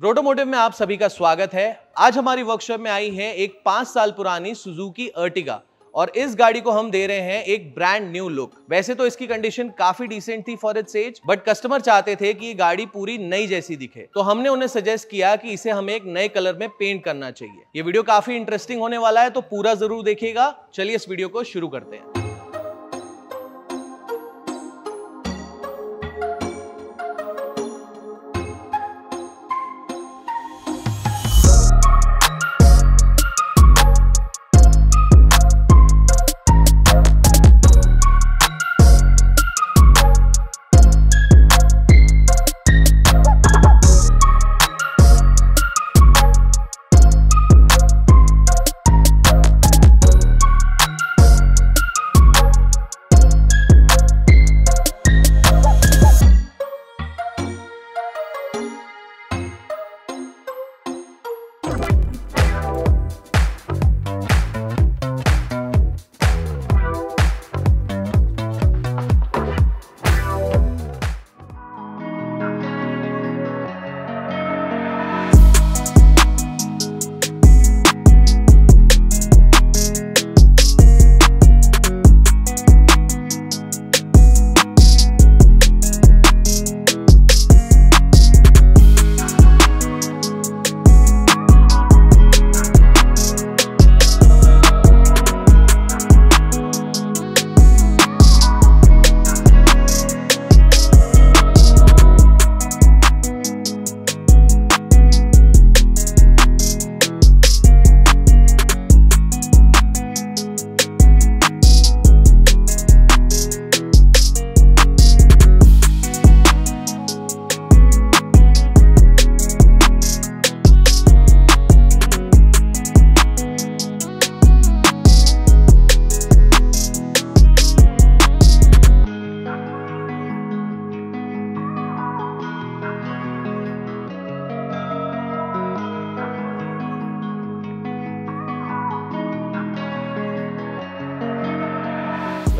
ब्रोटोमोटिव में आप सभी का स्वागत है। आज हमारी वर्कशॉप में आई है एक पाँच साल पुरानी सुजुकी अर्टिगा और इस गाड़ी को हम दे रहे हैं एक ब्रांड न्यू लुक वैसे तो इसकी कंडीशन काफ़ी डिसेंट थी for its age but customer चाहते थे कि ये गाड़ी पूरी नई जैसी दिखे। तो हमने उन्हें सजेस्ट किया कि इसे हमें एक नए कलर में पेंट करना चाहिए। ये वीडियो काफ़ी इंटरेस्टिंग होने वाला है तो पूरा ज़रूर देखिएगा। चलिए इस वीडियो को शुरू करते हैं।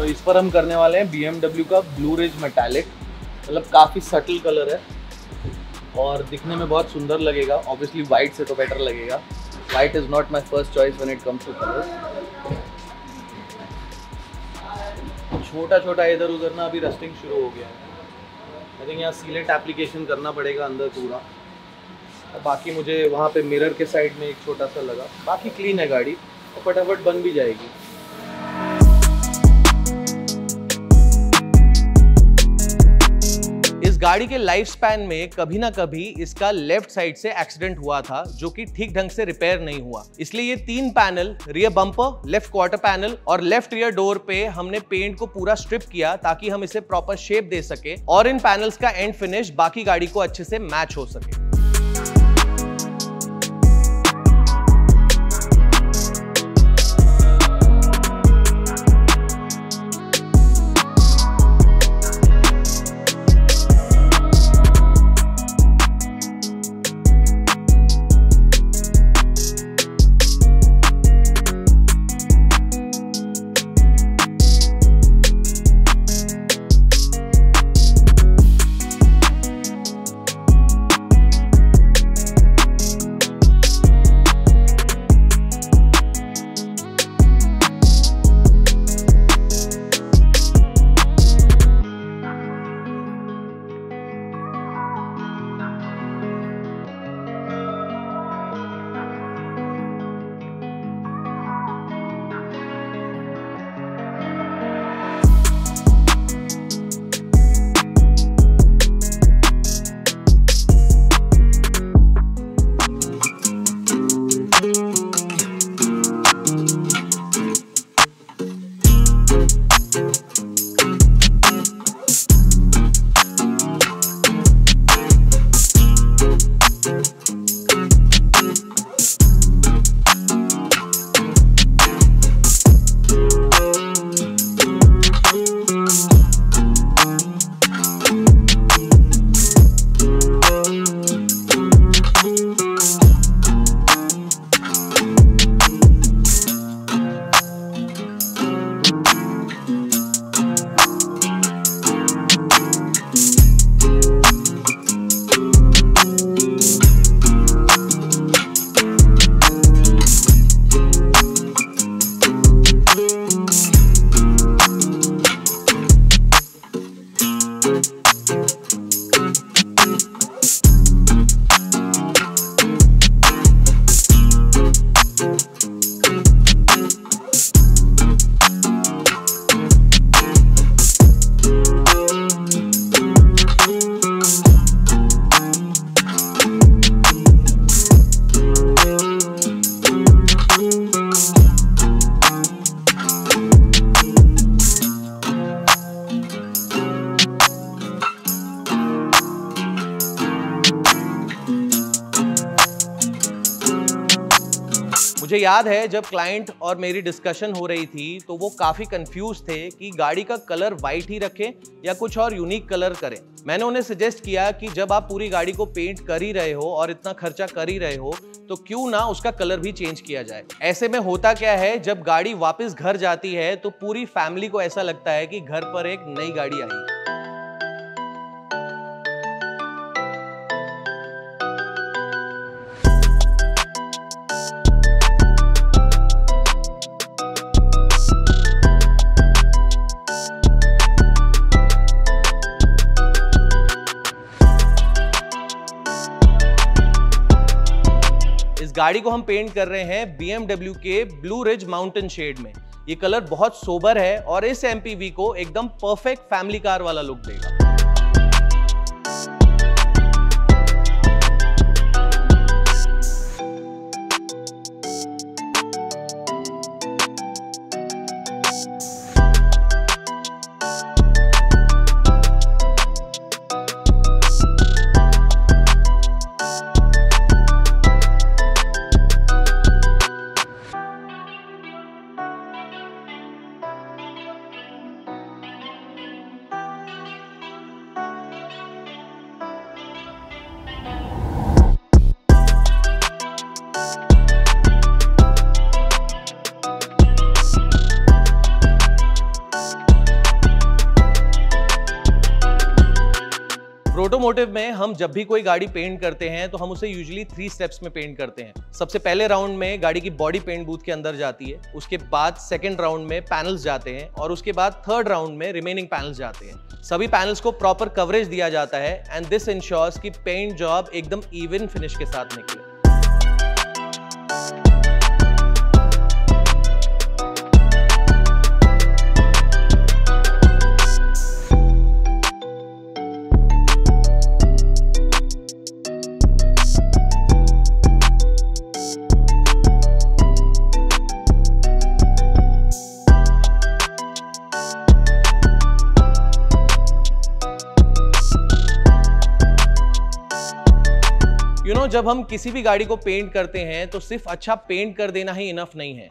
तो इस पर हम करने वाले हैं बी का ब्लू रेज मेटालिक मतलब काफ़ी सटल कलर है और दिखने में बहुत सुंदर लगेगा। ऑब्वियसली वाइट से तो बेटर लगेगा। White is not my first choice when it comes to colours छोटा छोटा इधर उधर ना अभी रस्टिंग शुरू हो गया है। आई थिंक यहाँ सीलेट एप्लीकेशन करना पड़ेगा अंदर पूरा। बाकी मुझे वहाँ पे मिरर के साइड में एक छोटा सा लगा। बाकी क्लीन है गाड़ी। और फटाफट बन भी जाएगी। गाड़ी के लाइफ स्पैन में कभी ना कभी इसका लेफ़्ट साइड से एक्सीडेंट हुआ था, जो कि ठीक ढंग से रिपेयर नहीं हुआ। इसलिए ये तीन panel rear bumper left quarter panel और लेफ़्ट रियर डोर पे हमने पेंट को पूरा स्ट्रिप किया ताकि हम इसे प्रॉपर शेप दे सके और इन पैनल्स का एंड फिनिश बाकी गाड़ी को अच्छे से मैच हो सके। मुझे याद है, जब क्लाइंट और मेरी डिस्कशन हो रही थी तो वो काफ़ी कंफ्यूज थे कि गाड़ी का कलर वाइट ही रखें या कुछ और यूनिक कलर करें। मैंने उन्हें सजेस्ट किया कि जब आप पूरी गाड़ी को पेंट कर ही रहे हो और इतना खर्चा कर ही रहे हो तो क्यों ना उसका कलर भी चेंज किया जाए। ऐसे में होता क्या है, जब गाड़ी वापस घर जाती है तो पूरी फैमिली को ऐसा लगता है कि घर पर एक नई गाड़ी आई। गाड़ी को हम पेंट कर रहे हैं बीएमडब्ल्यू के ब्लू रिज माउंटेन शेड में। ये कलर बहुत सोबर है और इस एमपीवी को एकदम परफेक्ट फैमिली कार वाला लुक देगा। ऑटोमोटिव में हम जब भी कोई गाड़ी पेंट करते हैं तो हम उसे यूजुअली थ्री स्टेप्स में पेंट करते हैं। सबसे पहले राउंड में गाड़ी की बॉडी पेंट बूथ के अंदर जाती है, उसके बाद सेकेंड राउंड में पैनल्स जाते हैं, और उसके बाद थर्ड राउंड में रिमेनिंग पैनल्स जाते हैं। सभी पैनल्स को प्रॉपर कवरेज दिया जाता है एंड दिस इंश्योर्स की पेंट जॉब एकदम इवन फिनिश के साथ निकले। जब हम किसी भी गाड़ी को पेंट करते हैं तो सिर्फ़ अच्छा पेंट कर देना ही इनफ नहीं है।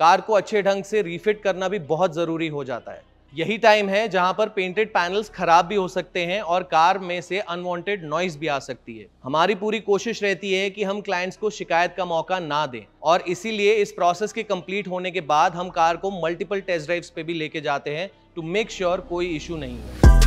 कार को अच्छे ढंग से रीफिट करना भी बहुत ज़रूरी हो जाता है। यही टाइम है जहाँ पर पेंटेड पैनल्स खराब भी हो सकते हैं और कार में से अनवांटेड नॉइज़ भी आ सकती है। हमारी पूरी कोशिश रहती है कि हम क्लाइंट्स को शिकायत का मौका ना दें और इसीलिए इस प्रोसेस के कंप्लीट होने के बाद हम कार को मल्टीपल टेस्ट ड्राइव्स पे भी लेके जाते हैं टू मेक श्योर कोई इशू नहीं है।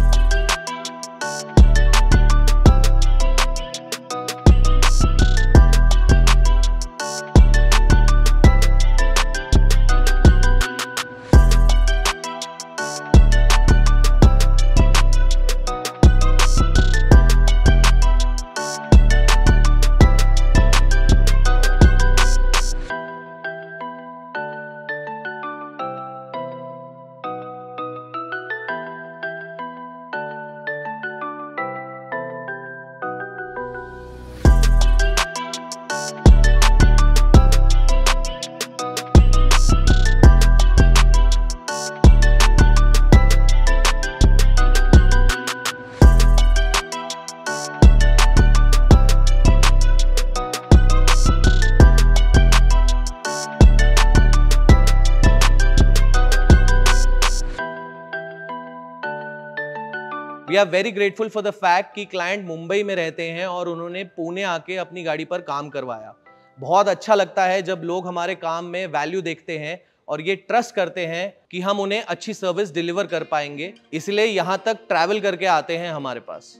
Are very grateful for the fact कि क्लाइंट मुंबई में रहते हैं और उन्होंने पुणे आके अपनी गाड़ी पर काम करवाया। बहुत अच्छा लगता है जब लोग हमारे काम में वैल्यू देखते हैं और ये ट्रस्ट करते हैं कि हम उन्हें अच्छी सर्विस डिलीवर कर पाएँगे। इसलिए यहाँ तक ट्रैवल करके आते हैं हमारे पास।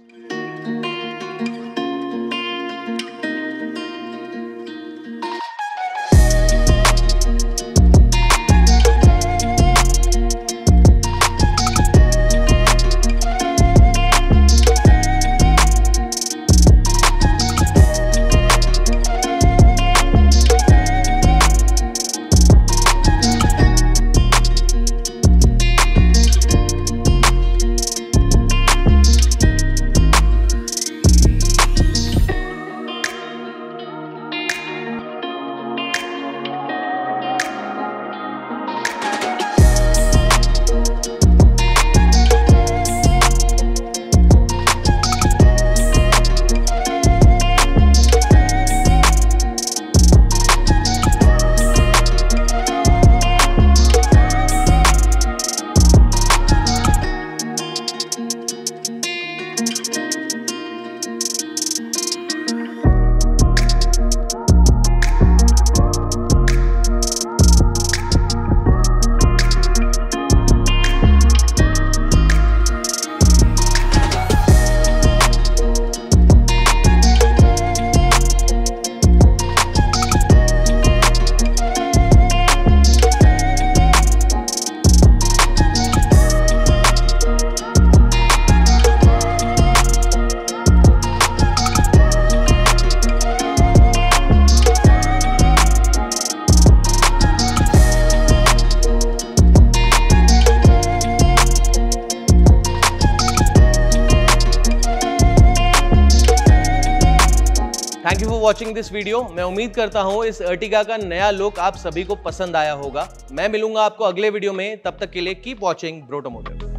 वॉचिंग दिस वीडियो मैं उम्मीद करता हूँ इस अर्टिगा का नया लुक आप सभी को पसंद आया होगा। मैं मिलूँगा आपको अगले वीडियो में। तब तक के लिए कीप वॉचिंग ब्रोटोमोटिव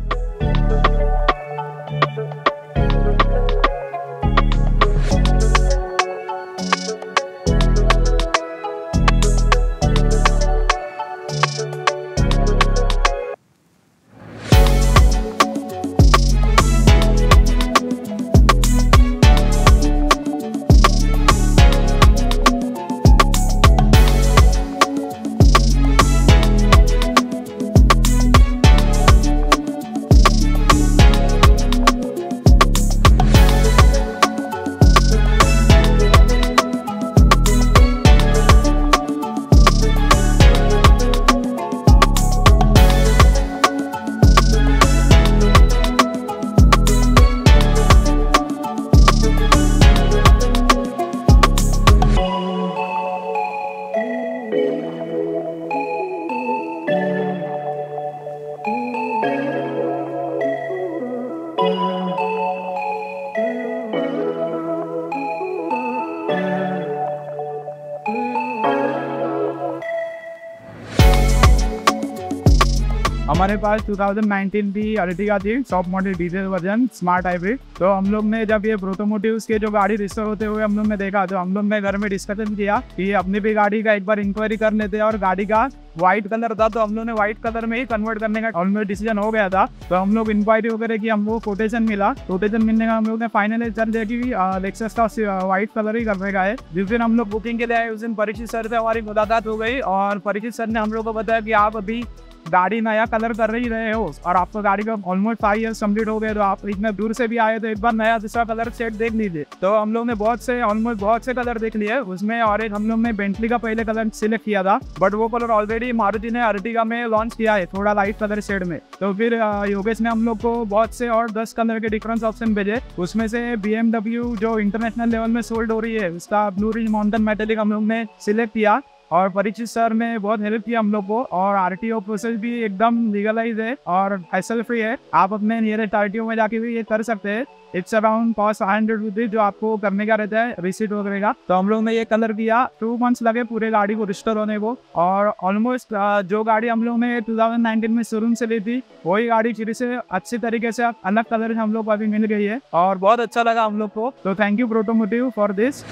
हमारे पास 2019 की अर्टिगा थी top model diesel version smart hybrid तो हम लोग ने जब ये प्रोटोमोटिव के जो गाड़ी रिस्टोर होते हुए हम लोग ने देखा तो हम लोग ने घर में डिस्कशन किया कि अपनी भी गाड़ी का एक बार इंक्वायरी कर लेते और गाड़ी का व्हाइट कलर था तो हम लोग ने व्हाइट कलर में ही कन्वर्ट करने का ऑलमोस्ट डिसीज़न हो गया था। तो हम लोग इंक्वायरी वगैरह की हमको कोटेशन मिला। कोटेशन मिलने का हम लोग ने फाइनल कर दिया कि लेक्सस का व्हाइट कलर ही करने का है। जिस दिन हम लोग बुकिंग के लिए आए, उस दिन परीक्षित सर से हमारी मुलाकात हो गई और परीक्षित सर ने हम लोग को बताया कि आप अभी गाड़ी नया कलर कर ही रहे हो और आपको गाड़ी का ऑलमोस्ट फाइव ईयर्स कंप्लीट हो गए तो आप इतने दूर से भी आए तो एक बार नया दूसरा कलर सेट देख लीजिए। तो हम लोग ने बहुत से ऑलमोस्ट बहुत से कलर देख लिए, उसमें और एक हम लोग ने बेंटली का पहले कलर सिलेक्ट किया था बट वो कलर ऑलरेडी मारुति ने अर्टिगा में लॉन्च किया है, थोड़ा लाइट कलर शेड में। तो फिर योगेश ने हम लोग को बहुत से और दस कलर के डिफरेंस ऑप्शन भेजे, उसमें से बी जो इंटरनेशनल लेवल में सोल्ड हो रही है, उसका ब्लू रिज माउंटेन मेटेलिक हम लोग ने सिलेक्ट किया। और परीक्षित सर ने बहुत हेल्प किया हम लोग को और आरटीओ प्रोसेस भी एकदम लीगलाइज है और हैसल फ्री है। आप अपने नियरेस्ट आरटीओ में जाके भी ये कर सकते हैं। It's around five hundred rupees जो आपको करने का रहता है रिसीट वगैरह का। तो हम लोग ने ये कलर किया। टू मंथ्स लगे पूरे गाड़ी को रिस्टोर होने को और ऑलमोस्ट जो गाड़ी हम लोग ने 2019 में शोरूम से ली थी, वही गाड़ी फिर से अच्छी तरीके से अलग कलर हम लोग को अभी मिल गई है और बहुत अच्छा लगा हम लोग को। तो thank you Protomotive for this